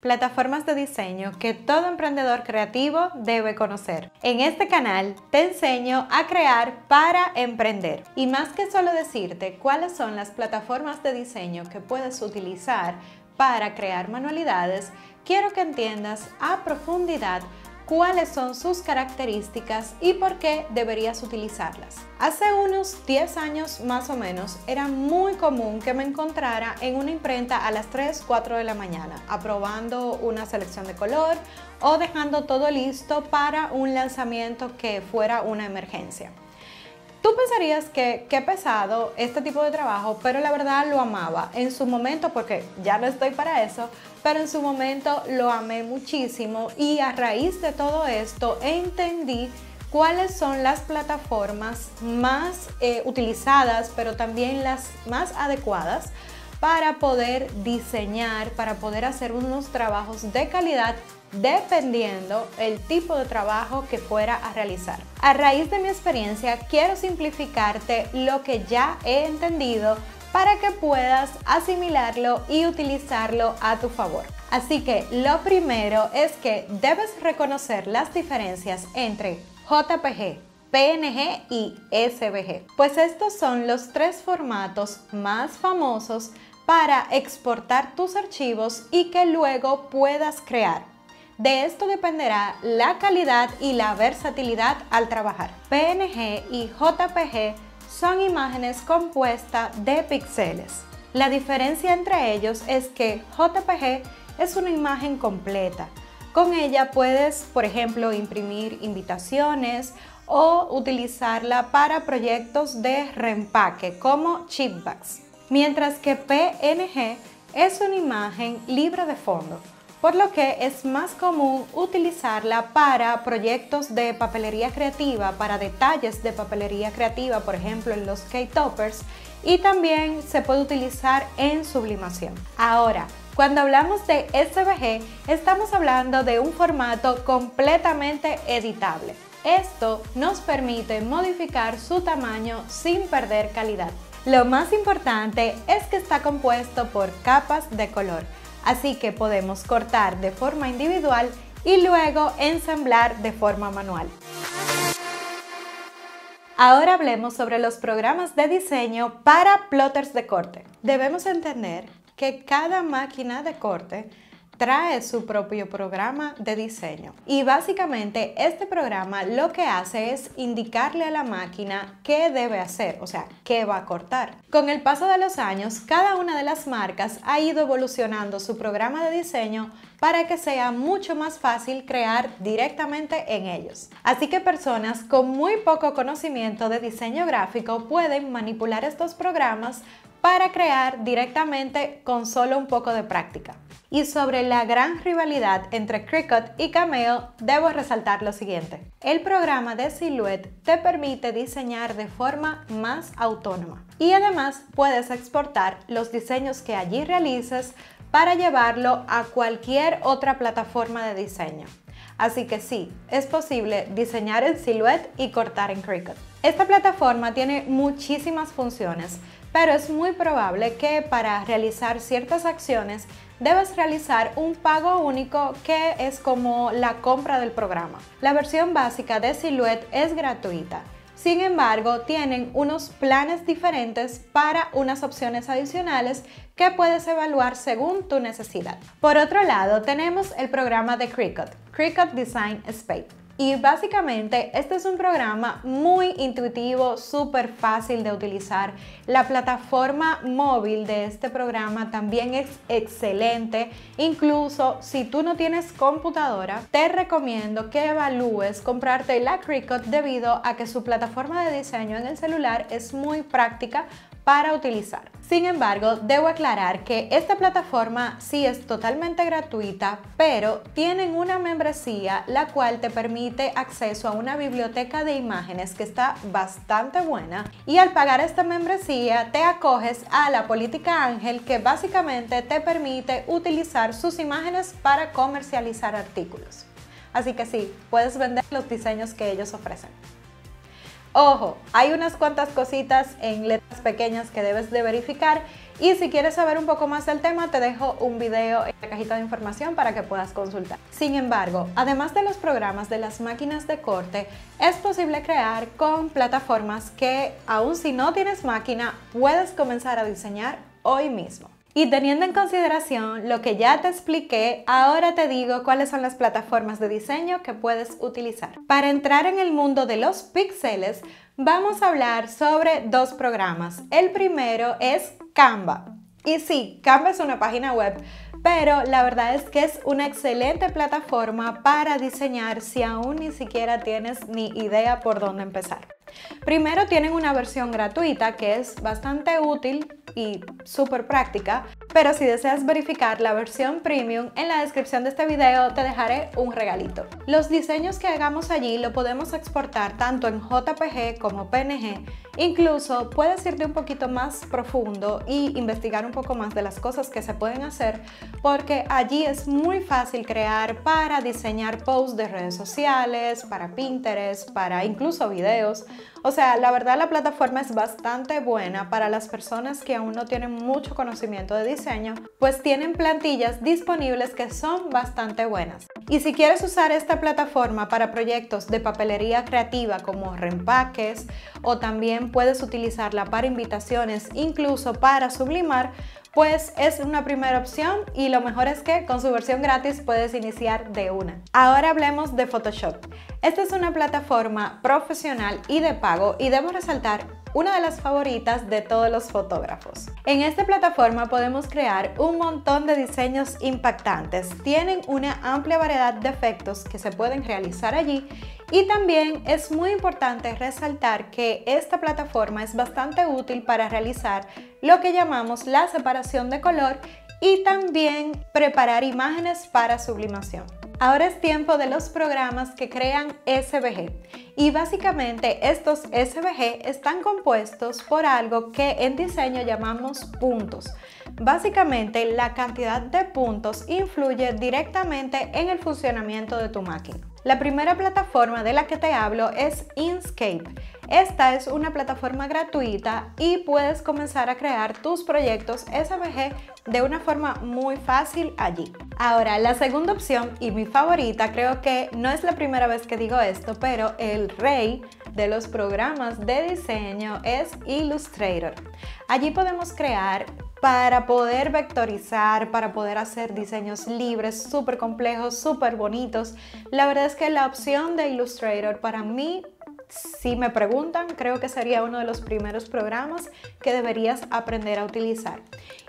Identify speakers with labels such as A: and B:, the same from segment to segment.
A: Plataformas de diseño que todo emprendedor creativo debe conocer. En este canal te enseño a crear para emprender. Y más que solo decirte cuáles son las plataformas de diseño que puedes utilizar para crear manualidades, quiero que entiendas a profundidad cuáles son sus características y por qué deberías utilizarlas. Hace unos 10 años más o menos era muy común que me encontrara en una imprenta a las 3, 4 de la mañana, aprobando una selección de color o dejando todo listo para un lanzamiento que fuera una emergencia. Tú pensarías que qué pesado este tipo de trabajo, pero la verdad lo amaba en su momento, porque ya no estoy para eso, pero en su momento lo amé muchísimo y a raíz de todo esto entendí cuáles son las plataformas más eh, utilizadas, pero también las más adecuadas para poder diseñar, para poder hacer unos trabajos de calidad dependiendo el tipo de trabajo que fuera a realizar. A raíz de mi experiencia, quiero simplificarte lo que ya he entendido para que puedas asimilarlo y utilizarlo a tu favor. Así que lo primero es que debes reconocer las diferencias entre JPG, PNG y SVG, pues estos son los tres formatos más famosos para exportar tus archivos y que luego puedas crear. De esto dependerá la calidad y la versatilidad al trabajar. PNG y JPG son imágenes compuestas de píxeles. La diferencia entre ellos es que JPG es una imagen completa. Con ella puedes, por ejemplo, imprimir invitaciones o utilizarla para proyectos de reempaque como chipbacks. Mientras que PNG es una imagen libre de fondo por lo que es más común utilizarla para proyectos de papelería creativa, para detalles de papelería creativa, por ejemplo en los K-Toppers, y también se puede utilizar en sublimación. Ahora, cuando hablamos de SVG, estamos hablando de un formato completamente editable. Esto nos permite modificar su tamaño sin perder calidad. Lo más importante es que está compuesto por capas de color así que podemos cortar de forma individual y luego ensamblar de forma manual. Ahora hablemos sobre los programas de diseño para plotters de corte. Debemos entender que cada máquina de corte trae su propio programa de diseño. Y básicamente este programa lo que hace es indicarle a la máquina qué debe hacer, o sea, qué va a cortar. Con el paso de los años, cada una de las marcas ha ido evolucionando su programa de diseño para que sea mucho más fácil crear directamente en ellos. Así que personas con muy poco conocimiento de diseño gráfico pueden manipular estos programas para crear directamente con solo un poco de práctica. Y sobre la gran rivalidad entre Cricut y Cameo, debo resaltar lo siguiente. El programa de Silhouette te permite diseñar de forma más autónoma y además puedes exportar los diseños que allí realices para llevarlo a cualquier otra plataforma de diseño. Así que sí, es posible diseñar en Silhouette y cortar en Cricut. Esta plataforma tiene muchísimas funciones, pero es muy probable que para realizar ciertas acciones debes realizar un pago único que es como la compra del programa. La versión básica de Silhouette es gratuita. Sin embargo, tienen unos planes diferentes para unas opciones adicionales que puedes evaluar según tu necesidad. Por otro lado, tenemos el programa de Cricut, Cricut Design Space. Y básicamente este es un programa muy intuitivo, súper fácil de utilizar. La plataforma móvil de este programa también es excelente. Incluso si tú no tienes computadora, te recomiendo que evalúes comprarte la Cricut debido a que su plataforma de diseño en el celular es muy práctica para utilizar. Sin embargo, debo aclarar que esta plataforma sí es totalmente gratuita, pero tienen una membresía la cual te permite acceso a una biblioteca de imágenes que está bastante buena y al pagar esta membresía te acoges a la política Ángel que básicamente te permite utilizar sus imágenes para comercializar artículos. Así que sí, puedes vender los diseños que ellos ofrecen. Ojo, hay unas cuantas cositas en letras pequeñas que debes de verificar y si quieres saber un poco más del tema te dejo un video en la cajita de información para que puedas consultar. Sin embargo, además de los programas de las máquinas de corte, es posible crear con plataformas que aun si no tienes máquina puedes comenzar a diseñar hoy mismo. Y teniendo en consideración lo que ya te expliqué, ahora te digo cuáles son las plataformas de diseño que puedes utilizar. Para entrar en el mundo de los píxeles, vamos a hablar sobre dos programas. El primero es Canva. Y sí, Canva es una página web, pero la verdad es que es una excelente plataforma para diseñar si aún ni siquiera tienes ni idea por dónde empezar. Primero tienen una versión gratuita que es bastante útil y súper práctica, pero si deseas verificar la versión premium, en la descripción de este video te dejaré un regalito. Los diseños que hagamos allí lo podemos exportar tanto en JPG como PNG, incluso puedes irte un poquito más profundo y investigar un poco más de las cosas que se pueden hacer, porque allí es muy fácil crear para diseñar posts de redes sociales, para Pinterest, para incluso videos, o sea, la verdad la plataforma es bastante buena para las personas que aún no tienen mucho conocimiento de diseño, pues tienen plantillas disponibles que son bastante buenas. Y si quieres usar esta plataforma para proyectos de papelería creativa como reempaques o también puedes utilizarla para invitaciones, incluso para sublimar, pues es una primera opción y lo mejor es que con su versión gratis puedes iniciar de una. Ahora hablemos de Photoshop. Esta es una plataforma profesional y de pago y debo resaltar una de las favoritas de todos los fotógrafos. En esta plataforma podemos crear un montón de diseños impactantes. Tienen una amplia variedad de efectos que se pueden realizar allí y también es muy importante resaltar que esta plataforma es bastante útil para realizar lo que llamamos la separación de color y también preparar imágenes para sublimación. Ahora es tiempo de los programas que crean SVG y básicamente estos SVG están compuestos por algo que en diseño llamamos puntos. Básicamente la cantidad de puntos influye directamente en el funcionamiento de tu máquina. La primera plataforma de la que te hablo es Inkscape. Esta es una plataforma gratuita y puedes comenzar a crear tus proyectos SVG de una forma muy fácil allí. Ahora, la segunda opción y mi favorita, creo que no es la primera vez que digo esto, pero el rey de los programas de diseño es Illustrator. Allí podemos crear para poder vectorizar, para poder hacer diseños libres, súper complejos, súper bonitos. La verdad es que la opción de Illustrator para mí si me preguntan, creo que sería uno de los primeros programas que deberías aprender a utilizar.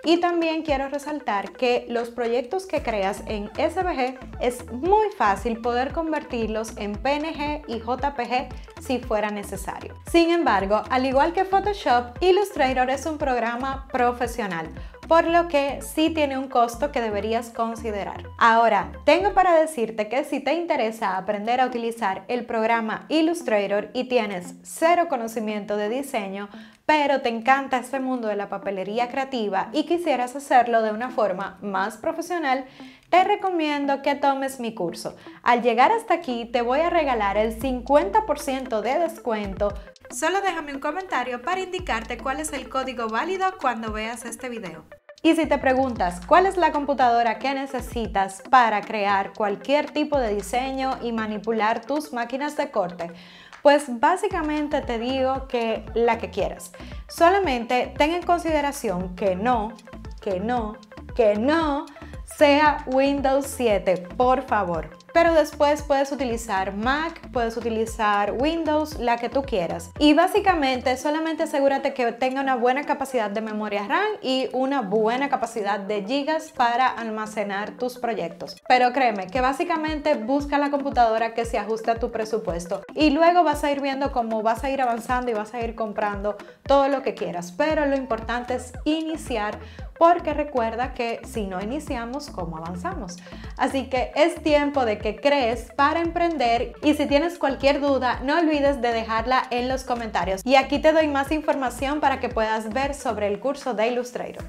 A: Y también quiero resaltar que los proyectos que creas en SVG es muy fácil poder convertirlos en PNG y JPG si fuera necesario. Sin embargo, al igual que Photoshop, Illustrator es un programa profesional por lo que sí tiene un costo que deberías considerar. Ahora, tengo para decirte que si te interesa aprender a utilizar el programa Illustrator y tienes cero conocimiento de diseño, pero te encanta este mundo de la papelería creativa y quisieras hacerlo de una forma más profesional, te recomiendo que tomes mi curso. Al llegar hasta aquí te voy a regalar el 50% de descuento. Solo déjame un comentario para indicarte cuál es el código válido cuando veas este video. Y si te preguntas cuál es la computadora que necesitas para crear cualquier tipo de diseño y manipular tus máquinas de corte, pues básicamente te digo que la que quieras. Solamente ten en consideración que no, que no, que no sea Windows 7, por favor pero después puedes utilizar Mac, puedes utilizar Windows, la que tú quieras. Y básicamente solamente asegúrate que tenga una buena capacidad de memoria RAM y una buena capacidad de gigas para almacenar tus proyectos. Pero créeme que básicamente busca la computadora que se ajuste a tu presupuesto y luego vas a ir viendo cómo vas a ir avanzando y vas a ir comprando todo lo que quieras. Pero lo importante es iniciar porque recuerda que si no iniciamos, ¿cómo avanzamos? Así que es tiempo de que crees para emprender y si tienes cualquier duda, no olvides de dejarla en los comentarios. Y aquí te doy más información para que puedas ver sobre el curso de Illustrator.